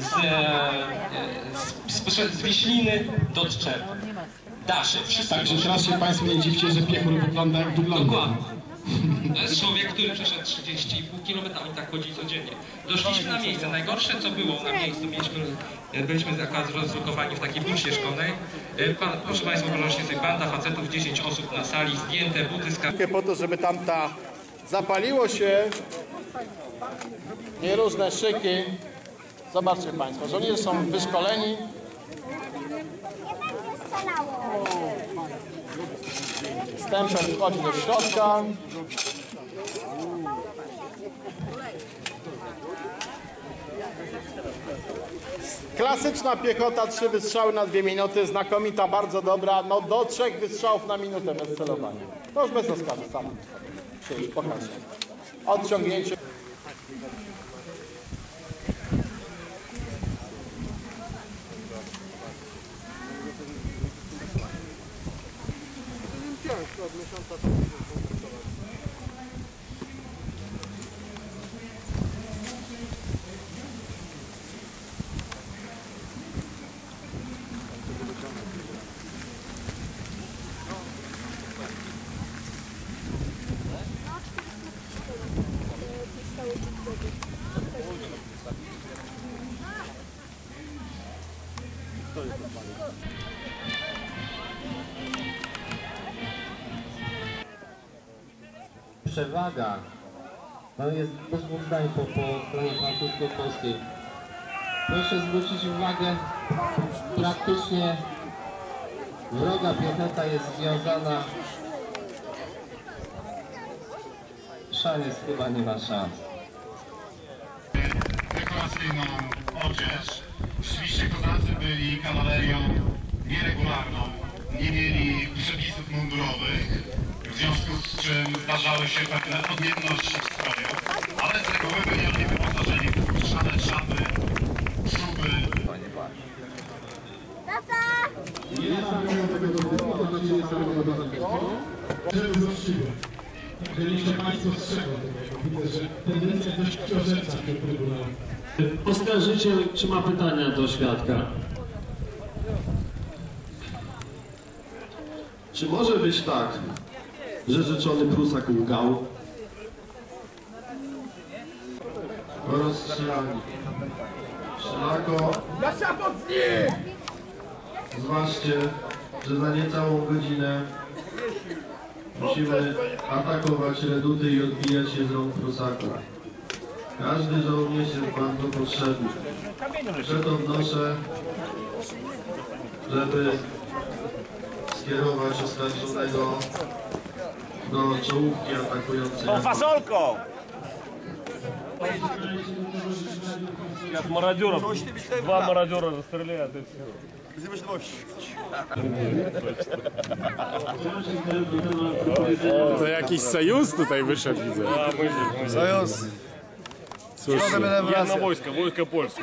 z, e, z, z, z wiśliny do trzep. Daszy, wszystko. Także teraz się Państwo nie dziwcie, że piechur wygląda jak wygląda. Dokładnie. To jest człowiek, który przeszedł 30,5 km i tak chodzi codziennie. Doszliśmy na miejsce. Najgorsze co było na miejscu, mieliśmy, e, byliśmy akurat rozlokowani w takiej busie szkolnej. E, Pan, proszę Państwa, wyobraźcie sobie, banda facetów, 10 osób na sali, zdjęte buty z po to, żeby tamta zapaliło się i różne szyki. Zobaczcie Państwo, żołnierze są wyszkoleni. Stempel wchodzi do środka. Klasyczna piechota, trzy wystrzały na dwie minuty, znakomita, bardzo dobra, no do trzech wystrzałów na minutę bez celowania. To już bez rozkazu, sam przyjdź, pokaż się. Odciągnięcie. Przewaga. Tam jest bez dwóch zdań po, po stronie francusko-polskiej. Proszę zwrócić uwagę, praktycznie wroga piechota jest związana. Szaniec chyba nie ma szans. dekoracyjną odzież. Rzeczywiście kozacy byli kawalerią nieregularną, nie mieli przepisów mundurowych, w związku z czym zdarzały się pewne odmienności w stroju, ale z reguły byli oni wyposażeni w błyszczane szapy, szuby, Żeby złośliwe. Że niech się Państwo strzegą tego. Widzę, że tendencja dość w tym trybunale. Oskarżyciel, czy ma pytania do świadka? Czy może być tak, że rzeczony Prusak łgał? Po rozstrzelaniu. Wszelako... Zważcie, że za niecałą godzinę musimy atakować reduty i odbijać się z rąk Prusaków. Każdy żołnierz jest bardzo potrzebny. Przeto wnoszę, żeby skierować oskarżonego do czołówki atakującej. Tą fasolką! Сейчас мародеров, два мародера расстреляют и все. Це якийсь союз тут вийшов. Союз. Слушай, я на войско, войско польське.